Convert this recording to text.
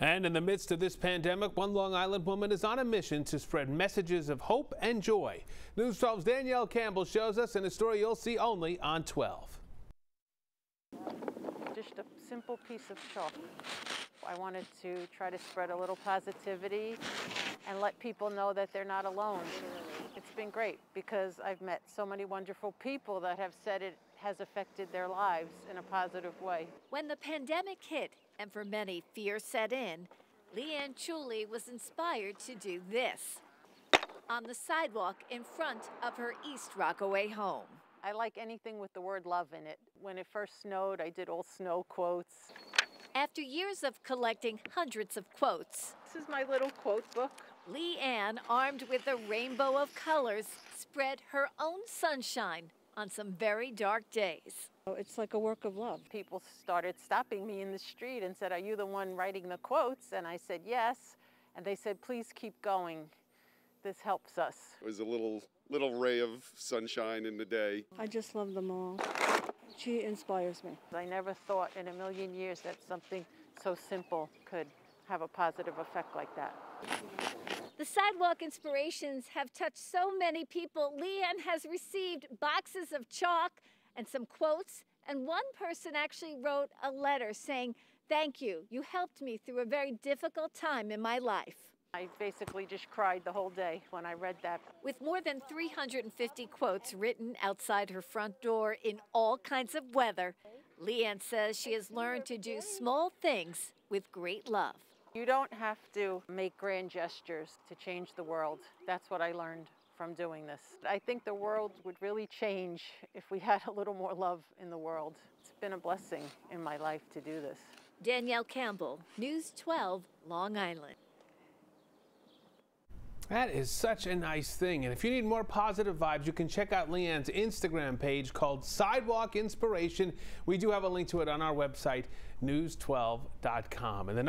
And in the midst of this pandemic, one Long Island woman is on a mission to spread messages of hope and joy. News 12's Danielle Campbell shows us in a story you'll see only on 12. Just a simple piece of chalk. I wanted to try to spread a little positivity and let people know that they're not alone. It's been great because I've met so many wonderful people that have said it has affected their lives in a positive way. When the pandemic hit and for many fear set in, LeeAnne Chiulli was inspired to do this on the sidewalk in front of her East Rockaway home. I like anything with the word love in it. When it first snowed, I did all snow quotes. After years of collecting hundreds of quotes, this is my little quote book. LeeAnne, armed with a rainbow of colors, spread her own sunshine on some very dark days. It's like a work of love. People started stopping me in the street and said, Are you the one writing the quotes? And I said, Yes. And they said, Please keep going. This helps us. It was a little little ray of sunshine in the day. I just love them all. She inspires me. I never thought in a million years that something so simple could have a positive effect like that. The sidewalk inspirations have touched so many people. LeeAnne has received boxes of chalk and some quotes, and one person actually wrote a letter saying, Thank you. You helped me through a very difficult time in my life. I basically just cried the whole day when I read that. With more than 350 quotes written outside her front door in all kinds of weather, LeeAnne says she has learned to do small things with great love. You don't have to make grand gestures to change the world. That's what I learned from doing this. I think the world would really change if we had a little more love in the world. It's been a blessing in my life to do this. Danielle Campbell, News 12, Long Island. That is such a nice thing. And if you need more positive vibes, you can check out LeeAnne's Instagram page called Sidewalk Inspiration. We do have a link to it on our website, news12.com. And the